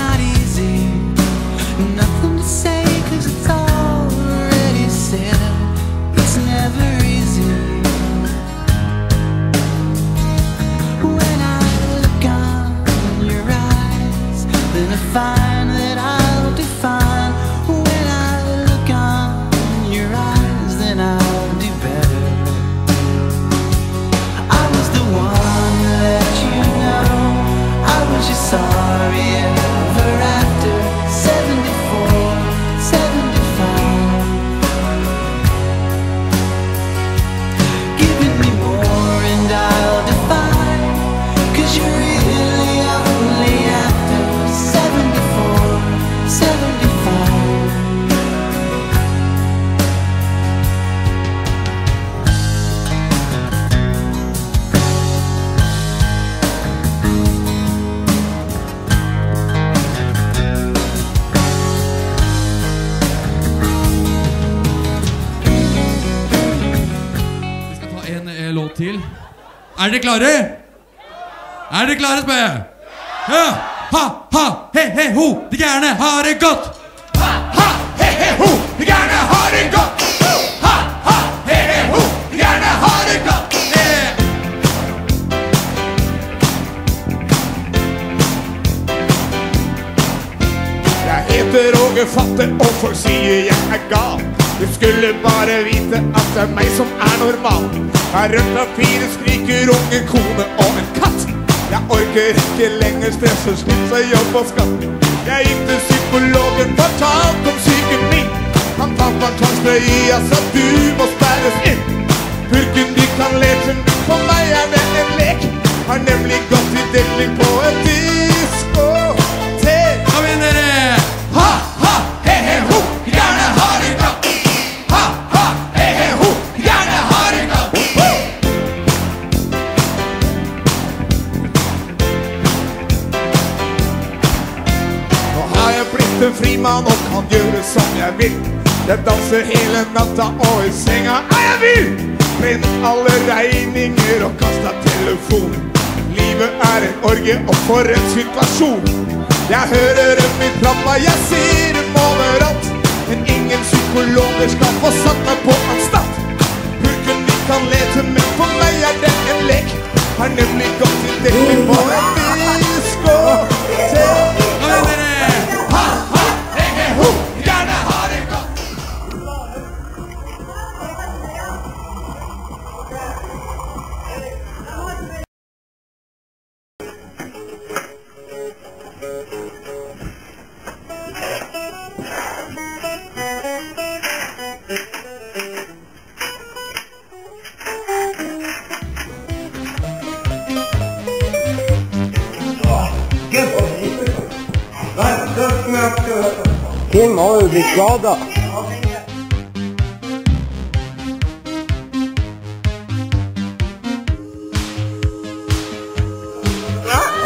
not easy, nothing Er dere klare? Er dere klare, spør jeg? Ja! Ha, ha, he, he, ho, de gærne har det godt! Ha, ha, he, he, ho, de gærne har det godt! Ha, ha, he, he, ho, de gærne har det godt! Jeg heter Åge Fatte, og folk sier jeg er gal. Du skulle bare vite at det er meg som er normal. Har av fire skriker unge kone og en katt. Jeg orker ikke lenger stress og slutt seg jobb og skatt. Jeg gikk til psykologen, fortalte om syken min. Han fant tvangsbøy, jeg sa du må sperres inn. Purken de kan lese, men for meg er det en lek. Har nemlig gått i deling på en diskotek. Vil. Jeg danser hele natta, og i senga er jeg vill. Print alle regninger og kasta telefon. Livet er en orgie, og for en situasjon. Jeg hører en i pappa, jeg ser dem overalt. Men ingen psykologer skal få satt meg på Che muore di coda!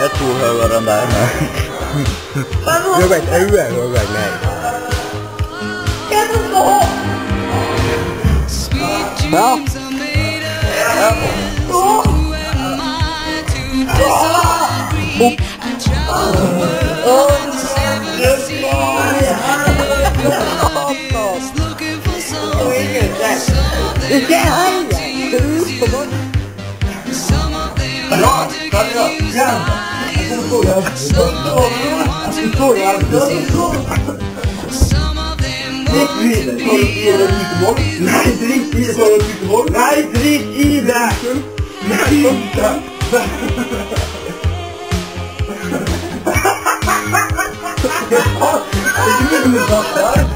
Jag tror jag var den där med. Jag vet inte hur jag var med. Kan du få? Ja. Oh. Oh. Nej, drick i det! Sa du Göteborg? Nej, drick i det! Nej, vänta! Jag glömde pappa!